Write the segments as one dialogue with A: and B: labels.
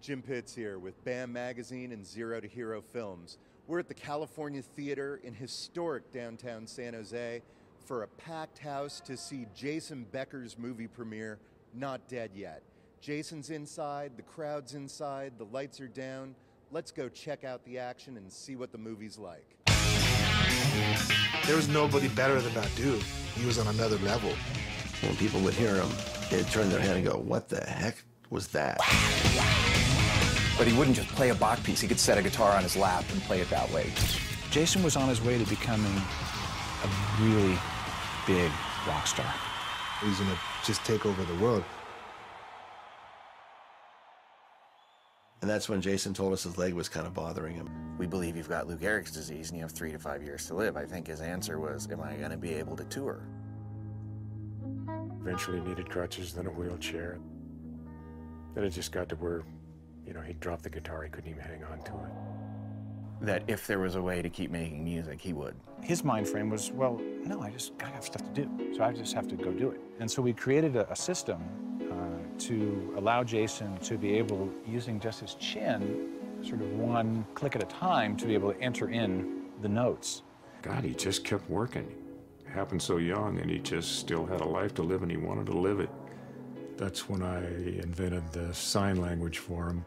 A: Jim Pitts here with BAM Magazine and Zero to Hero Films. We're at the California Theater in historic downtown San Jose for a packed house to see Jason Becker's movie premiere, Not Dead Yet. Jason's inside, the crowd's inside, the lights are down. Let's go check out the action and see what the movie's like.
B: There was nobody better than that dude. He was on another level.
C: When people would hear him, they'd turn their head and go, What the heck was that?
D: But he wouldn't just play a Bach piece. He could set a guitar on his lap and play it that way.
E: Jason was on his way to becoming a really big rock star.
B: He's gonna just take over the world.
C: And that's when Jason told us his leg was kind of bothering him.
D: We believe you've got Lou Gehrig's disease and you have three to five years to live. I think his answer was, Am I going to be able to tour?
F: Eventually needed crutches, then a wheelchair. Then it just got to where, you know, he dropped the guitar, he couldn't even hang on to it.
D: That if there was a way to keep making music, he would.
E: His mind frame was, well, no, I just gotta have stuff to do, so I just have to go do it. And so we created a, a system uh, to allow Jason to be able, using just his chin, sort of one click at a time, to be able to enter in the notes.
F: God, he just kept working. It happened so young, and he just still had a life to live, and he wanted to live it. That's when I invented the sign language for him.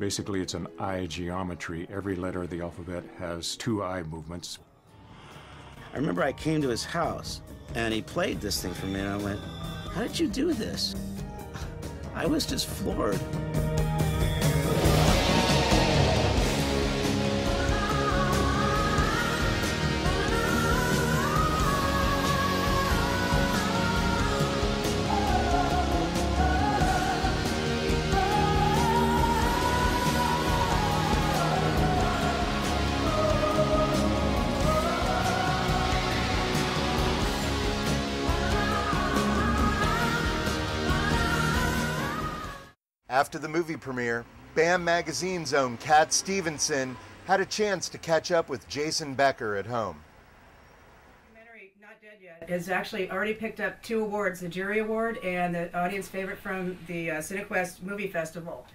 F: Basically, it's an eye geometry. Every letter of the alphabet has two eye movements.
G: I remember I came to his house and he played this thing for me, and I went, How did you do this? I was just floored.
A: After the movie premiere, BAM Magazine's own Cat Stevenson had a chance to catch up with Jason Becker at home.
H: documentary Not Dead Yet has actually already picked up two awards the jury award and the audience favorite from the uh, cinequest movie festival.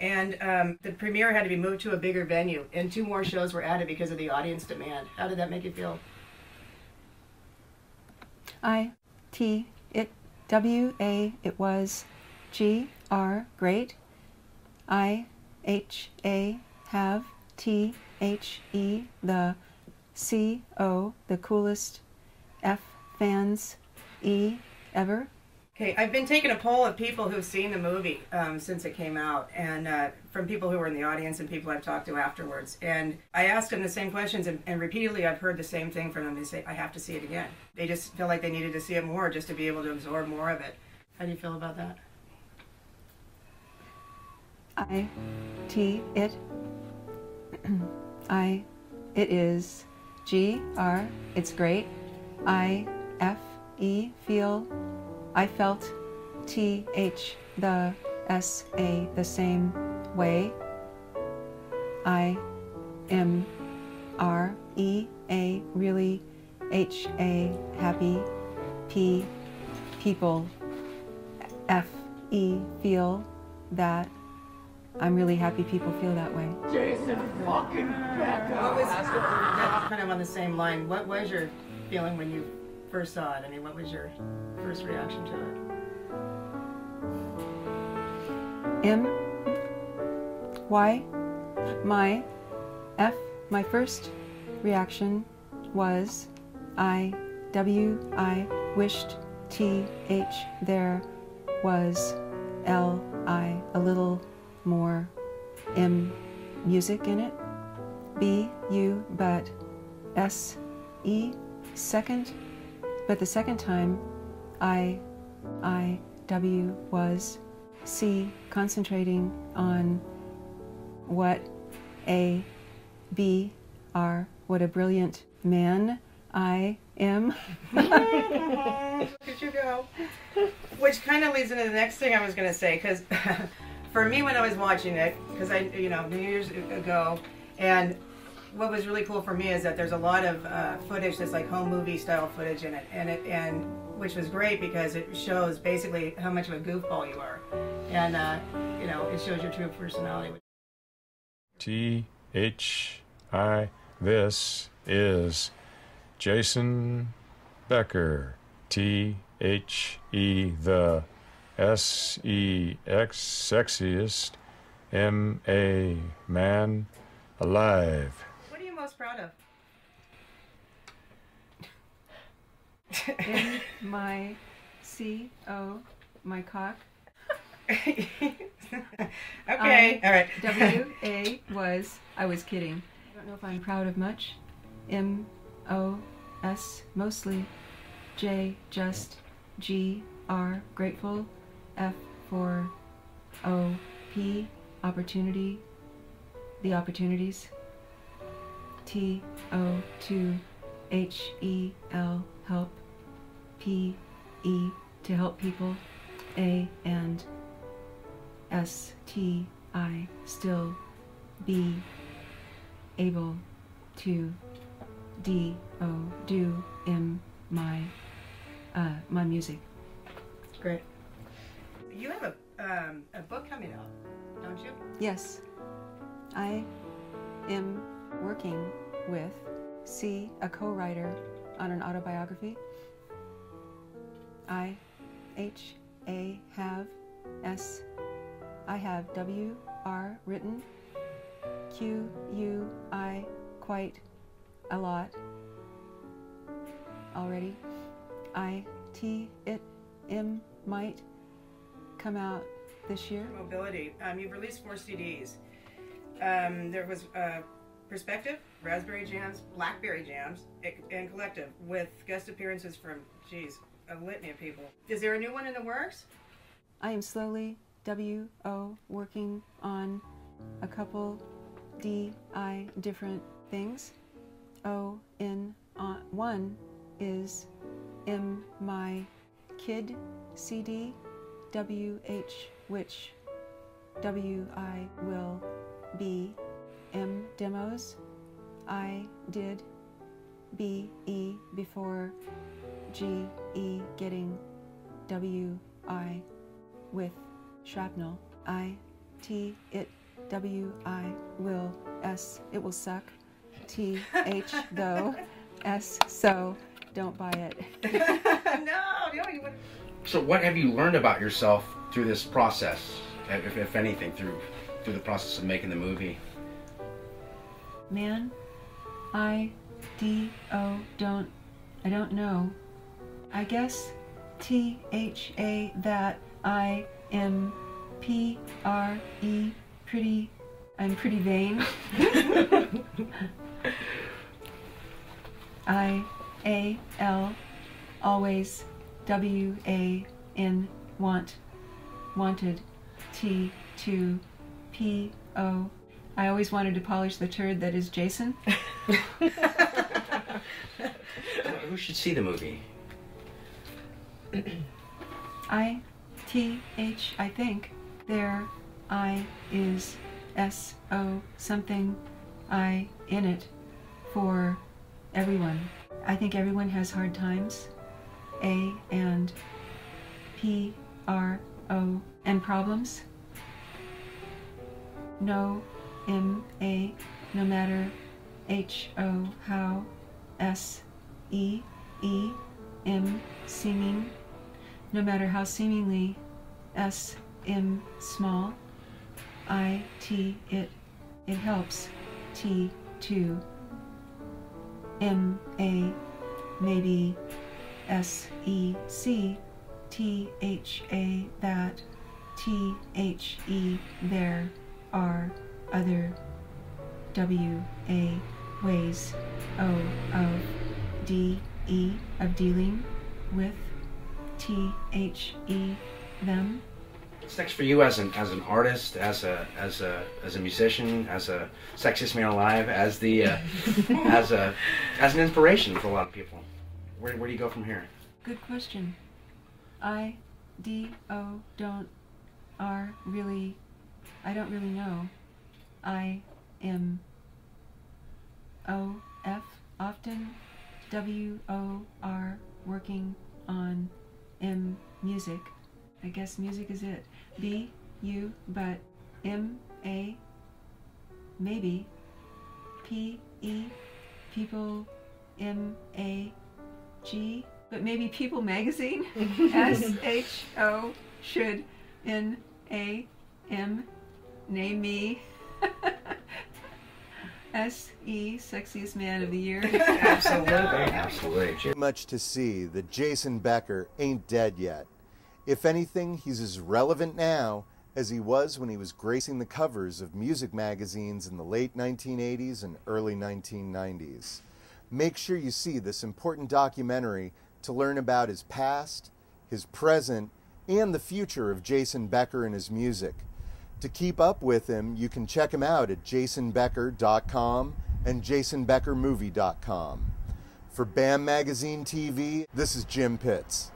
H: And um, the premiere had to be moved to a bigger venue and two more shows were added because of the audience demand. How did that make you feel?
I: I T it W A it was G R great. I H A have T H E the C O the coolest F fans E ever.
H: Okay i've been taking a poll of people who've seen the movie um, since it came out and uh, from people who were in the audience and people i've talked to afterwards. And i asked them the same questions and, and repeatedly i've heard the same thing from them. They say i have to see it again. They just feel like they needed to see it more just to be able to absorb more of it. How do you feel about that
I: I T it. I it is G R it's great. I F E feel. I felt T H the S A the same way. I M R E A really. H A happy P people. F E feel that I'm really happy people feel that way.
H: Jason fucking Becker. What was kind of on the same line? What was your feeling when you first saw it? I mean, what was your first reaction to it?
I: M Y my F my first reaction was I W I wished T H there was L I a little more M music in it. B U but S E second but the second time I I W was C concentrating on what A B R what a brilliant man I am.
H: You go. Which kind of leads into the next thing I was going to say, because for me, when I was watching it, because I, you know, years ago, and what was really cool for me is that there's a lot of uh, footage that's like home movie style footage in it, and it, and which was great because it shows basically how much of a goofball you are, and uh, you know it shows your true personality.
F: T H I. This is Jason Becker. T H E the S E X sexiest M A man alive.
H: What are you most proud of?
I: In my C O, my cock.
H: okay,
I: I-
H: all right.
I: W A was, I was kidding. I don't know if I'm proud of much. M O S, mostly. J, just. G, R, grateful. F for O, P, opportunity. The opportunities. T, O, to. H, E, L, help. P, E, to help people. A, and S T I still be able to D O do in my uh, my music.
H: Great. You have a um, a book coming out, don't you?
I: Yes, I am working with C, a co-writer on an autobiography. I H A have S I have W R written Q U I quite a lot already. I T it M might come out this year.
H: Mobility. Um, you've released four CDs. Um, there was uh, Perspective, Raspberry Jams, Blackberry Jams, and Collective, with guest appearances from, geez, a litany of people. Is there a new one in the works?
I: I am slowly W O working on a couple D I different things. O in on one is M my kid CD W H which W I will be M demos I did B E before G E getting W I with Shrapnel. I T it W I will S it will suck. T H though S so don't buy it.
H: no, no, you wouldn't.
J: So, what have you learned about yourself through this process, if, if anything, through through the process of making the movie?
I: Man, I D O don't I don't know. I guess T H A that I am P R E pretty I'm pretty vain. I A L always W A N want wanted T to P O I always wanted to polish the turd that is Jason.
J: Who should see the movie?
I: I T H I think there I is S O something I in it for everyone. I think everyone has hard times. A and P R O and problems. No M A no matter. H O how. S E E M seeming. No matter how seemingly. S M small. I T it. It helps. T two. M A maybe S E C T H A that T H E there are other W A ways O of D E of dealing with T H E them
J: What's next for you as an as an artist, as a as a as a musician, as a sexiest man alive, as the uh, as a as an inspiration for a lot of people? Where where do you go from here?
I: Good question. I D O don't R really I don't really know. I am O F often W O R working on M music. I guess music is it. B U but M A maybe P E people M A G but maybe People Magazine S H O should N A M name me S E sexiest man of the year.
J: Absolutely, absolutely.
A: Much to see that Jason Becker ain't dead yet. If anything, he's as relevant now as he was when he was gracing the covers of music magazines in the late 1980s and early 1990s. Make sure you see this important documentary to learn about his past, his present, and the future of Jason Becker and his music. To keep up with him, you can check him out at jasonbecker.com and jasonbeckermovie.com. For BAM Magazine TV, this is Jim Pitts.